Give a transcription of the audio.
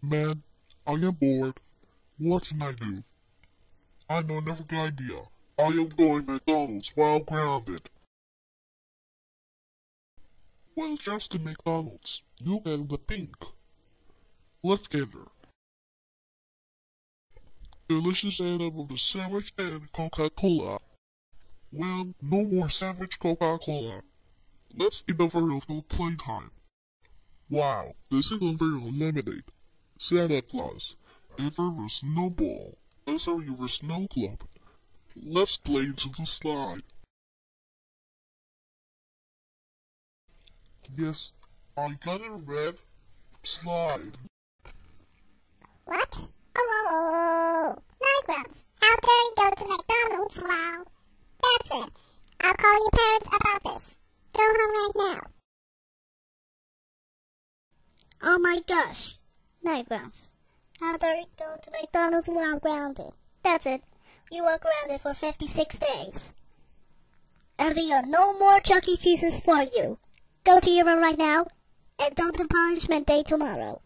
Man, I am bored. What can I do? I know another good idea. I am going McDonald's while grounded. Well, just to McDonald's. You get the pink. Let's get her. Delicious edible sandwich and Coca-Cola. Well, no more sandwich Coca-Cola. Let's eat over until playtime. Wow, this is a very limited. Santa Claus, ever a snowball, ever your snow club. Let's play to the slide. Yes, I got it red. Slide. What? Oh, oh, oh, Nightgrounds. How dare you go to McDonald's? Wow. That's it. I'll call your parents about this. Go home right now. Oh my gosh. Nightgrounds. How dare you go to McDonald's while grounded? That's it. You are grounded for 56 days. And we got no more Chuck E. Cheese's for you. Go to your room right now and don't the punishment day tomorrow.